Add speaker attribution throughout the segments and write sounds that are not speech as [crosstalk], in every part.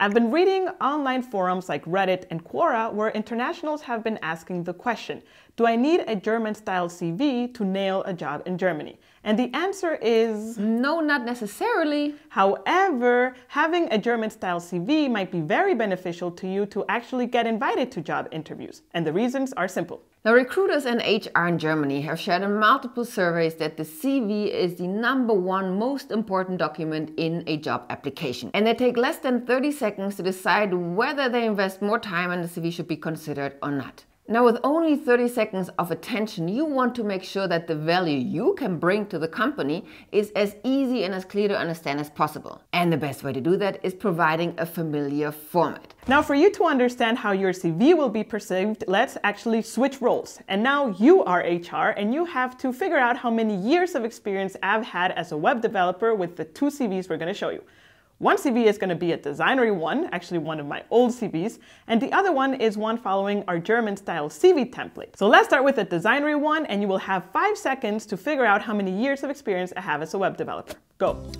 Speaker 1: I've been reading online forums like Reddit and Quora where internationals have been asking the question, do I need a German style CV to nail a job in Germany? And the answer is
Speaker 2: no, not necessarily.
Speaker 1: However, having a German style CV might be very beneficial to you to actually get invited to job interviews. And the reasons are simple.
Speaker 2: Now, recruiters and HR in Germany have shared in multiple surveys that the CV is the number one most important document in a job application. And they take less than 30 seconds to decide whether they invest more time and the CV should be considered or not. Now, with only 30 seconds of attention, you want to make sure that the value you can bring to the company is as easy and as clear to understand as possible. And the best way to do that is providing a familiar format.
Speaker 1: Now, for you to understand how your CV will be perceived, let's actually switch roles. And now you are HR and you have to figure out how many years of experience I've had as a web developer with the two CVs we're going to show you. One CV is going to be a designery one, actually one of my old CVs, and the other one is one following our German style CV template. So let's start with a designery one and you will have five seconds to figure out how many years of experience I have as a web developer. Go.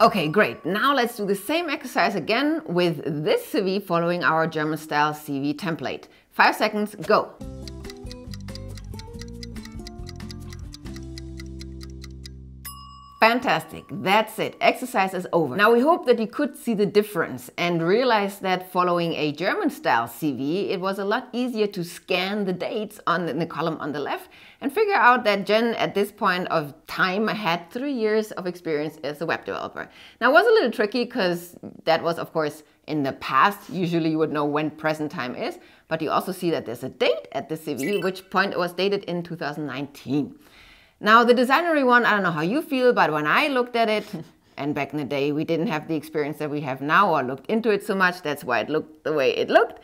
Speaker 2: Okay, great. Now let's do the same exercise again with this CV following our German style CV template. Five seconds, go. Fantastic, that's it. Exercise is over. Now we hope that you could see the difference and realize that following a German style CV, it was a lot easier to scan the dates on the, the column on the left and figure out that Jen at this point of time had three years of experience as a web developer. Now it was a little tricky because that was of course in the past. Usually you would know when present time is, but you also see that there's a date at the CV, which point it was dated in 2019. Now the designery one, I don't know how you feel, but when I looked at it, [laughs] and back in the day we didn't have the experience that we have now or looked into it so much, that's why it looked the way it looked.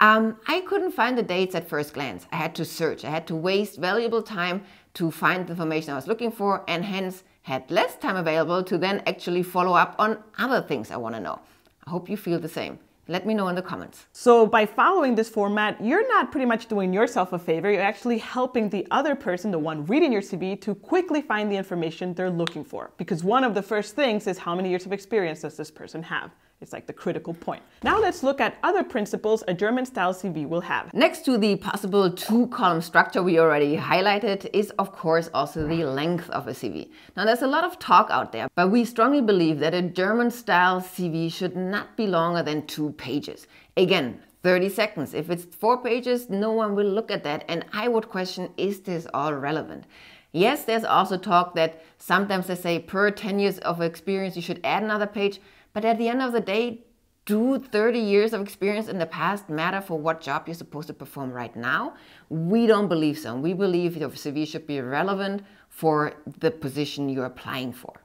Speaker 2: Um, I couldn't find the dates at first glance. I had to search. I had to waste valuable time to find the information I was looking for and hence had less time available to then actually follow up on other things I want to know. I hope you feel the same. Let me know in the comments.
Speaker 1: So by following this format, you're not pretty much doing yourself a favor, you're actually helping the other person, the one reading your CV, to quickly find the information they're looking for. Because one of the first things is how many years of experience does this person have? It's like the critical point. Now let's look at other principles a German style CV will have.
Speaker 2: Next to the possible two column structure we already highlighted is of course also the length of a CV. Now there's a lot of talk out there, but we strongly believe that a German style CV should not be longer than two pages. Again, 30 seconds. If it's four pages, no one will look at that. And I would question, is this all relevant? Yes, there's also talk that sometimes they say per 10 years of experience, you should add another page. But at the end of the day, do 30 years of experience in the past matter for what job you're supposed to perform right now? We don't believe so. We believe your CV should be relevant for the position you're applying for.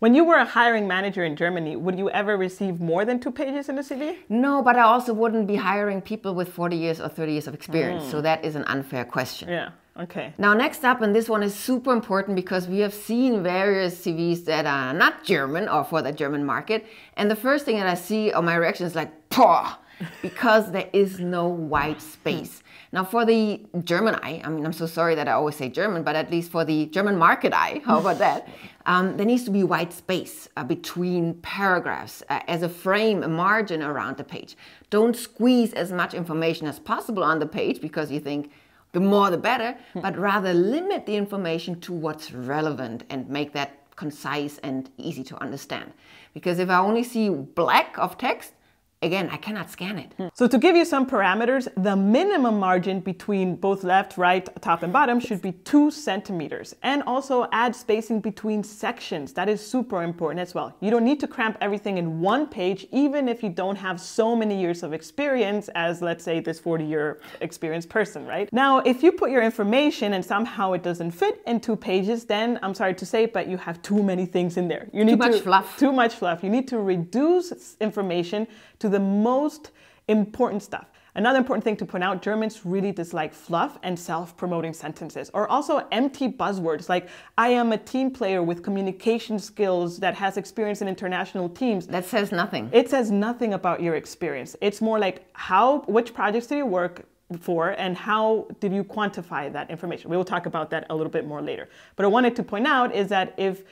Speaker 1: When you were a hiring manager in Germany, would you ever receive more than two pages in a CV?
Speaker 2: No, but I also wouldn't be hiring people with 40 years or 30 years of experience. Mm. So that is an unfair question.
Speaker 1: Yeah. Okay.
Speaker 2: Now, next up, and this one is super important because we have seen various CVs that are not German or for the German market. And the first thing that I see on my reaction is like, Pah! [laughs] because there is no white space. Now, for the German eye, I mean, I'm so sorry that I always say German, but at least for the German market eye, [laughs] how about that? Um, there needs to be white space uh, between paragraphs uh, as a frame, a margin around the page. Don't squeeze as much information as possible on the page because you think, the more the better, but rather limit the information to what's relevant and make that concise and easy to understand. Because if I only see black of text, Again, I cannot scan it. Hmm.
Speaker 1: So to give you some parameters, the minimum margin between both left, right, top and bottom should be two centimeters. And also add spacing between sections. That is super important as well. You don't need to cramp everything in one page, even if you don't have so many years of experience as let's say this 40 year experienced person, right? Now, if you put your information and somehow it doesn't fit in two pages, then I'm sorry to say, but you have too many things in there. You
Speaker 2: need too much to, fluff.
Speaker 1: Too much fluff. You need to reduce information to the most important stuff. Another important thing to point out, Germans really dislike fluff and self-promoting sentences, or also empty buzzwords like, I am a team player with communication skills that has experience in international teams.
Speaker 2: That says nothing.
Speaker 1: It says nothing about your experience. It's more like, how, which projects did you work for and how did you quantify that information? We will talk about that a little bit more later. But I wanted to point out is that if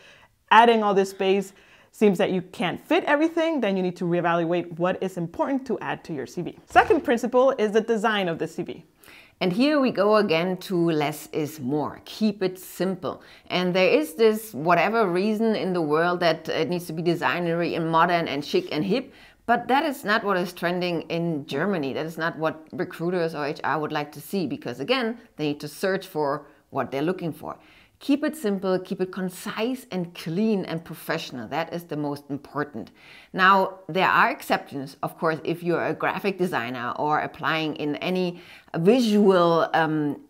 Speaker 1: adding all this space seems that you can't fit everything, then you need to reevaluate what is important to add to your CV. Second principle is the design of the CV.
Speaker 2: And here we go again to less is more. Keep it simple. And there is this whatever reason in the world that it needs to be designery and modern and chic and hip. But that is not what is trending in Germany. That is not what recruiters or HR would like to see because, again, they need to search for what they're looking for. Keep it simple, keep it concise and clean and professional. That is the most important. Now, there are exceptions, of course, if you're a graphic designer or applying in any visual um,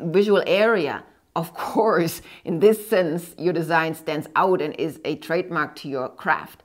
Speaker 2: visual area. Of course, in this sense, your design stands out and is a trademark to your craft.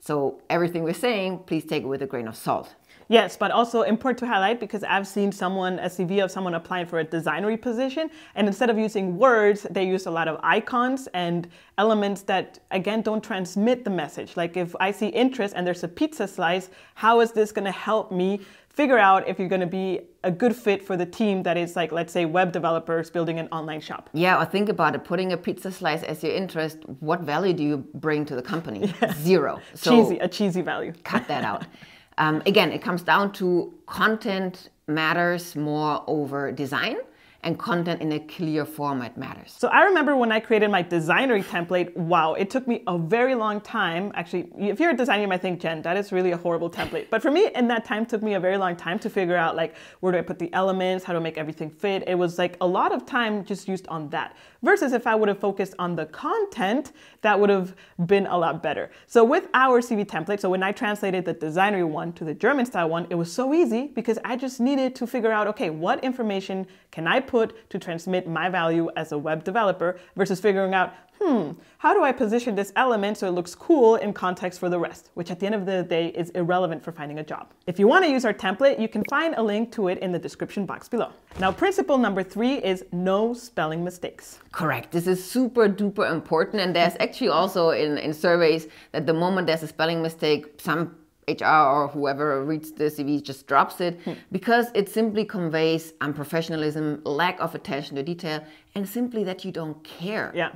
Speaker 2: So everything we're saying, please take it with a grain of salt.
Speaker 1: Yes, but also important to highlight because I've seen someone, a CV of someone applying for a designery position, and instead of using words, they use a lot of icons and elements that, again, don't transmit the message. Like if I see interest and there's a pizza slice, how is this going to help me figure out if you're going to be a good fit for the team that is like let's say web developers building an online shop?
Speaker 2: Yeah or think about it. Putting a pizza slice as your interest what value do you bring to the company? [laughs] Yeah. zero.
Speaker 1: So cheesy a cheesy value.
Speaker 2: Cut that out [laughs] um, again it comes down to content matters more over design and content in a clear format matters.
Speaker 1: So I remember when I created my designery template, wow, it took me a very long time. Actually, if you're a designer, you might think, Jen, that is really a horrible template. But for me, in that time, took me a very long time to figure out like, where do I put the elements, how to make everything fit. It was like a lot of time just used on that. Versus if I would have focused on the content, that would have been a lot better. So with our CV template, so when I translated the designery one to the German style one, it was so easy because I just needed to figure out, okay, what information can I put to transmit my value as a web developer versus figuring out, hmm, how do I position this element so it looks cool in context for the rest, which at the end of the day is irrelevant for finding a job. If you want to use our template, you can find a link to it in the description box below. Now, principle number three is no spelling mistakes.
Speaker 2: Correct. This is super duper important. And there's actually also in, in surveys that the moment there's a spelling mistake, some HR or whoever reads the CV just drops it hmm. because it simply conveys unprofessionalism, lack of attention to detail, and simply that you don't care.
Speaker 1: Yeah.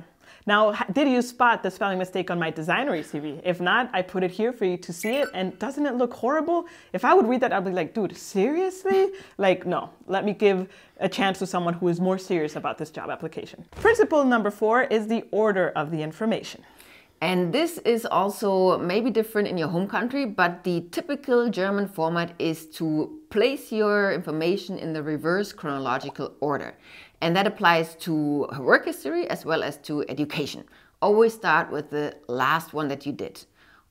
Speaker 1: Now, did you spot the spelling mistake on my designery CV? If not, I put it here for you to see it. And doesn't it look horrible? If I would read that, I'd be like, dude, seriously? [laughs] like, no, let me give a chance to someone who is more serious about this job application. Principle number four is the order of the information.
Speaker 2: And this is also maybe different in your home country, but the typical German format is to place your information in the reverse chronological order. And that applies to her work history as well as to education. Always start with the last one that you did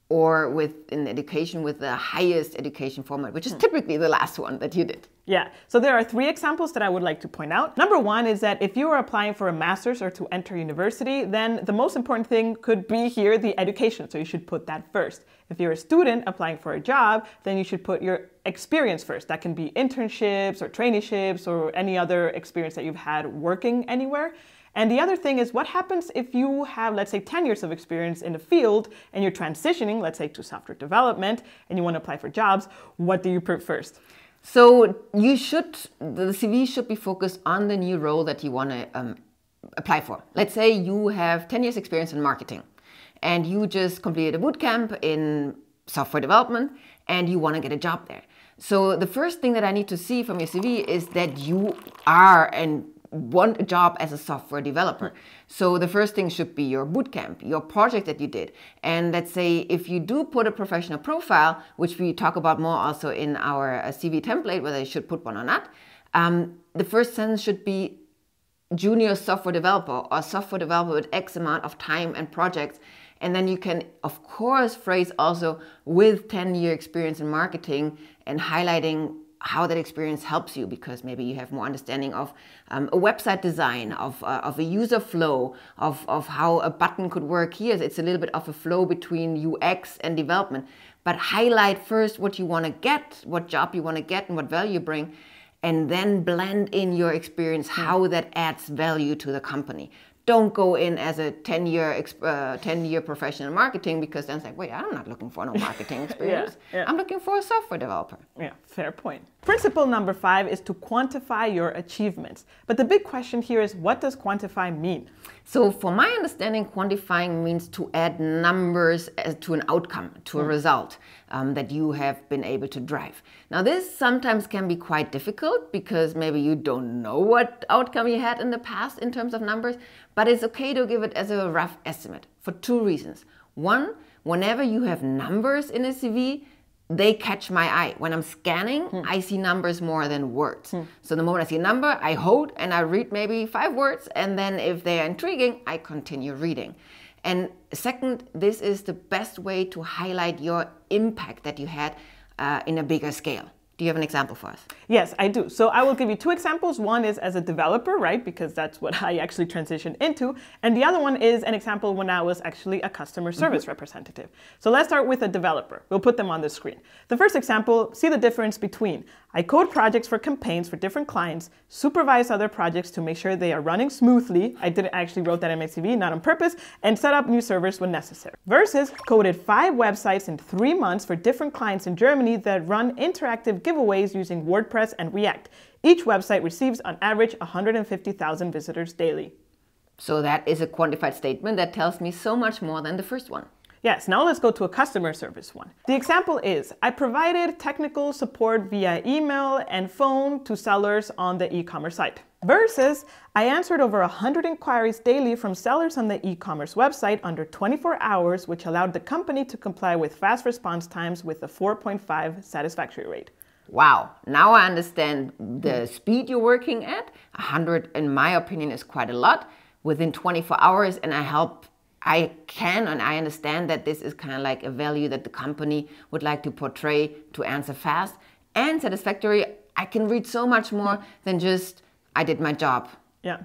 Speaker 2: or with in education with the highest education format, which is hmm. typically the last one that you did.
Speaker 1: Yeah, so there are three examples that I would like to point out. Number one is that if you are applying for a master's or to enter university, then the most important thing could be here the education, so you should put that first. If you're a student applying for a job, then you should put your experience first. That can be internships or traineeships or any other experience that you've had working anywhere. And the other thing is what happens if you have, let's say, 10 years of experience in the field and you're transitioning, let's say, to software development and you want to apply for jobs, what do you put first?
Speaker 2: So you should, the CV should be focused on the new role that you want to um, apply for. Let's say you have 10 years experience in marketing and you just completed a bootcamp in software development and you want to get a job there. So the first thing that I need to see from your CV is that you are and want a job as a software developer. So the first thing should be your bootcamp, your project that you did. And let's say if you do put a professional profile, which we talk about more also in our uh, CV template, whether you should put one or not, um, the first sentence should be junior software developer or software developer with X amount of time and projects. And then you can, of course, phrase also with 10 year experience in marketing and highlighting how that experience helps you because maybe you have more understanding of um, a website design, of, uh, of a user flow, of, of how a button could work here. It's a little bit of a flow between UX and development. But highlight first what you want to get, what job you want to get, and what value you bring, and then blend in your experience, how that adds value to the company. Don't go in as a 10 year uh, 10 year professional marketing because then it's like wait i'm not looking for no [laughs] marketing experience. yeah, yeah. i'm looking for a software developer.
Speaker 1: Yeah fair point. Principle number five is to quantify your achievements. But the big question here is what does quantify mean
Speaker 2: so for my understanding quantifying means to add numbers to an outcome to a mm. result um, that you have been able to drive now this sometimes can be quite difficult because maybe you don't know what outcome you had in the past in terms of numbers but it's okay to give it as a rough estimate for two reasons. One, whenever you have numbers in a CV, they catch my eye. When I'm scanning, hmm. I see numbers more than words. Hmm. So the moment I see a number, I hold and I read maybe five words, and then if they are intriguing, I continue reading. And second, this is the best way to highlight your impact that you had uh, in a bigger scale. Do you have an example for us?
Speaker 1: Yes, I do. So I will give you two examples. One is as a developer, right? Because that's what I actually transitioned into. And the other one is an example when I was actually a customer mm-hmm. service mm -hmm. representative. So let's start with a developer. We'll put them on the screen. The first example, see the difference between I code projects for campaigns for different clients, supervise other projects to make sure they are running smoothly. I didn't actually wrote that in my CV, not on purpose, and set up new servers when necessary. Versus coded five websites in three months for different clients in Germany that run interactive giveaways using WordPress and React. Each website receives on average 150,000 visitors daily.
Speaker 2: So that is a quantified statement that tells me so much more than the first one.
Speaker 1: Yes, now let's go to a customer service one. The example is, I provided technical support via email and phone to sellers on the e-commerce site. Versus, I answered over 100 inquiries daily from sellers on the e-commerce website under 24 hours, which allowed the company to comply with fast response times with a 4.5 satisfactory rate.
Speaker 2: Wow, now I understand the hmm. speed you're working at. 100, in my opinion, is quite a lot within 24 hours, and I help I can and I understand that this is kind of like a value that the company would like to portray to answer fast and satisfactory. I can read so much more hmm. than just I did my job.
Speaker 1: Yeah.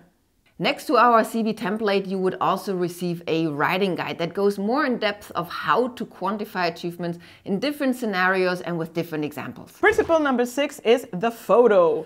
Speaker 2: Next to our CV template, you would also receive a writing guide that goes more in depth of how to quantify achievements in different scenarios and with different examples.
Speaker 1: Principle number six is the photo.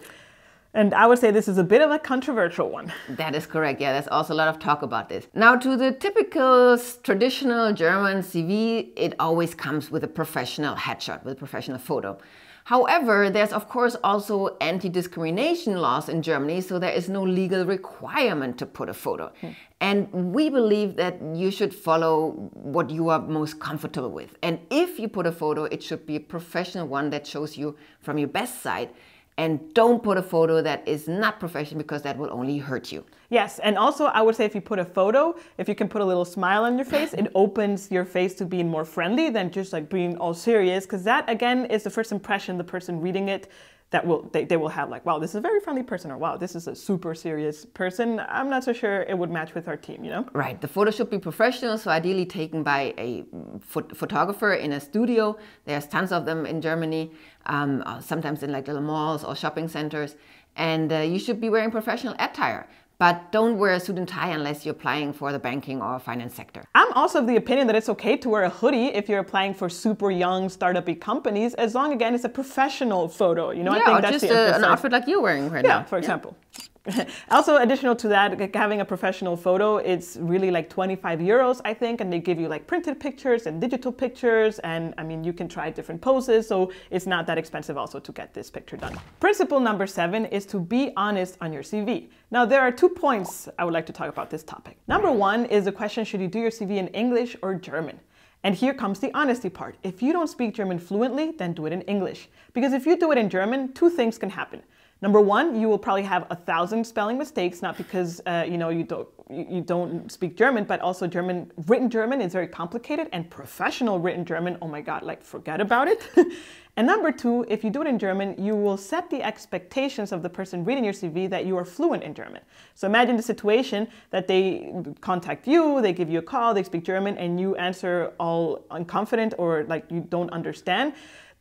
Speaker 1: And I would say this is a bit of a controversial one.
Speaker 2: That is correct. Yeah, there's also a lot of talk about this. Now, to the typical traditional German CV, it always comes with a professional headshot, with a professional photo. However, there's of course also anti-discrimination laws in Germany, so there is no legal requirement to put a photo. Hmm. And we believe that you should follow what you are most comfortable with. And if you put a photo, it should be a professional one that shows you from your best side and don't put a photo that is not professional because that will only hurt you.
Speaker 1: Yes, and also I would say if you put a photo, if you can put a little smile on your face, it opens your face to being more friendly than just like being all serious because that again is the first impression the person reading it that will they, they will have like wow this is a very friendly person or wow this is a super serious person. I'm not so sure it would match with our team you know?
Speaker 2: Right the photo should be professional so ideally taken by a photographer in a studio. There's tons of them in germany um, uh, sometimes in like little malls or shopping centers and uh, you should be wearing professional attire but don't wear a suit and tie unless you're applying for the banking or finance sector.
Speaker 1: I'm also of the opinion that it's okay to wear a hoodie if you're applying for super young startup companies, as long again it's a professional photo. You know,
Speaker 2: yeah,
Speaker 1: I think that's
Speaker 2: just a, an outfit like you're wearing right
Speaker 1: yeah,
Speaker 2: now.
Speaker 1: for example. Yeah. [laughs] also, additional to that, like having a professional photo, it's really like 25 euros, I think, and they give you like printed pictures and digital pictures, and I mean, you can try different poses, so it's not that expensive also to get this picture done. Principle number seven is to be honest on your CV. Now, there are two points I would like to talk about this topic. Number one is the question should you do your CV in English or German? And here comes the honesty part. If you don't speak German fluently, then do it in English. Because if you do it in German, two things can happen. Number one, you will probably have a thousand spelling mistakes, not because uh, you know you don't you don't speak German, but also German written German is very complicated, and professional written German, oh my God, like forget about it. [laughs] and number two, if you do it in German, you will set the expectations of the person reading your CV that you are fluent in German. So imagine the situation that they contact you, they give you a call, they speak German, and you answer all unconfident or like you don't understand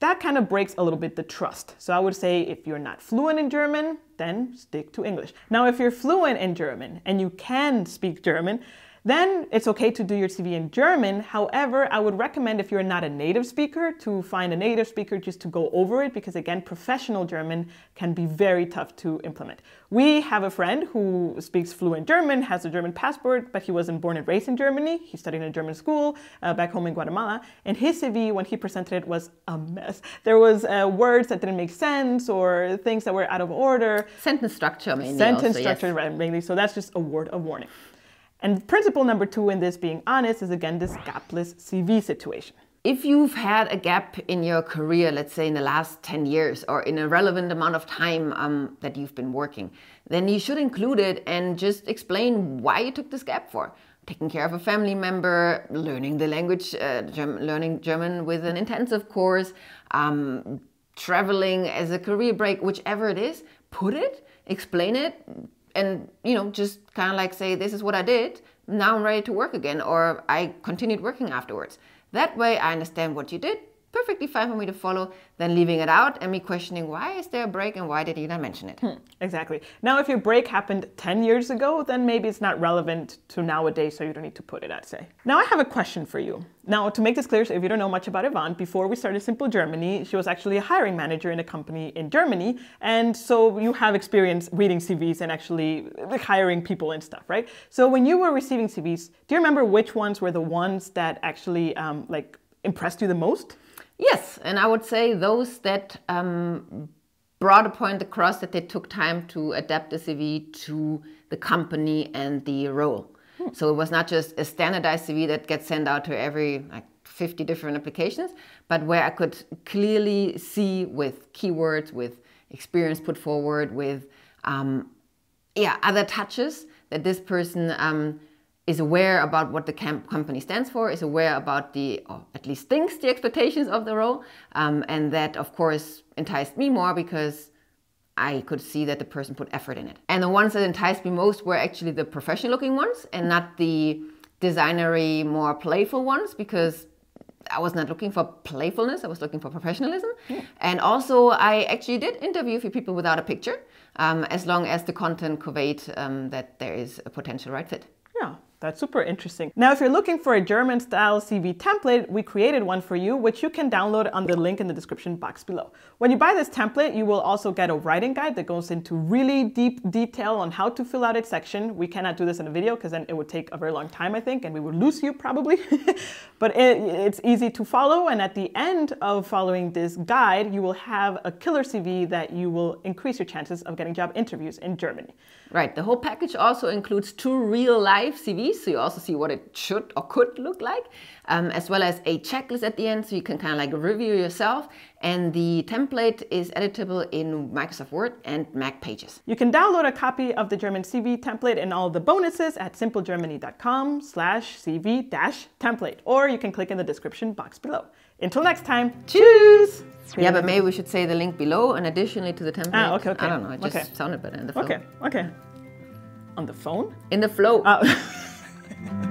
Speaker 1: that kind of breaks a little bit the trust. So I would say if you're not fluent in German, then stick to English. Now, if you're fluent in German and you can speak German, Then it's okay to do your CV in German. However, I would recommend if you're not a native speaker to find a native speaker just to go over it because again, professional German can be very tough to implement. We have a friend who speaks fluent German, has a German passport, but he wasn't born and raised in Germany. He studied in a German school uh, back home in Guatemala, and his CV when he presented it was a mess. There was uh, words that didn't make sense or things that were out of order.
Speaker 2: Sentence structure mainly.
Speaker 1: Sentence
Speaker 2: also,
Speaker 1: structure
Speaker 2: yes.
Speaker 1: mainly. So that's just a word of warning. And principle number two in this being honest is again this gapless CV situation.
Speaker 2: If you've had a gap in your career, let's say in the last 10 years or in a relevant amount of time um, that you've been working, then you should include it and just explain why you took this gap for. Taking care of a family member, learning the language, uh, German, learning German with an intensive course, um, traveling as a career break, whichever it is, put it, explain it, and you know just kind of like say this is what i did. Now i'm ready to work again or i continued working afterwards. That way i understand what you did perfectly fine for me to follow than leaving it out and me questioning why is there a break and why did you not mention it?
Speaker 1: Hmm, exactly. Now if your break happened 10 years ago then maybe it's not relevant to nowadays so you don't need to put it i'd say. Now i have a question for you. Now to make this clear so if you don't know much about yvonne before we started simple germany she was actually a hiring manager in a company in germany and so you have experience reading cvs and actually hiring people and stuff right? So when you were receiving cvs do you remember which ones were the ones that actually um, like impressed you the most
Speaker 2: Yes, and I would say those that um, brought a point across that they took time to adapt the CV to the company and the role. Hmm. So it was not just a standardized CV that gets sent out to every like 50 different applications, but where I could clearly see with keywords, with experience put forward, with um, yeah other touches that this person um, is aware about what the company stands for, is aware about the, or at least thinks the expectations of the role. Um, and that, of course, enticed me more because I could see that the person put effort in it. And the ones that enticed me most were actually the professional looking ones and not the designery, more playful ones because I was not looking for playfulness, I was looking for professionalism. Yeah. And also, I actually did interview a few people without a picture, um, as long as the content conveyed um, that there is a potential right fit.
Speaker 1: That's super interesting. Now, if you're looking for a German style CV template, we created one for you, which you can download on the link in the description box below. When you buy this template, you will also get a writing guide that goes into really deep detail on how to fill out its section. We cannot do this in a video because then it would take a very long time, I think, and we would lose you probably. [laughs] but it, it's easy to follow. And at the end of following this guide, you will have a killer CV that you will increase your chances of getting job interviews in Germany.
Speaker 2: Right. The whole package also includes two real life CVs so you also see what it should or could look like, um, as well as a checklist at the end so you can kind of like review yourself. And the template is editable in Microsoft Word and Mac Pages.
Speaker 1: You can download a copy of the German CV template and all the bonuses at simplegermany.com slash CV dash template, or you can click in the description box below. Until next time, cheers!
Speaker 2: Yeah, but maybe we should say the link below and additionally to the template.
Speaker 1: Ah, okay, okay.
Speaker 2: I don't know, it just
Speaker 1: okay.
Speaker 2: sounded better in the flow.
Speaker 1: Okay, okay. On the phone?
Speaker 2: In the flow.
Speaker 1: Oh. [laughs]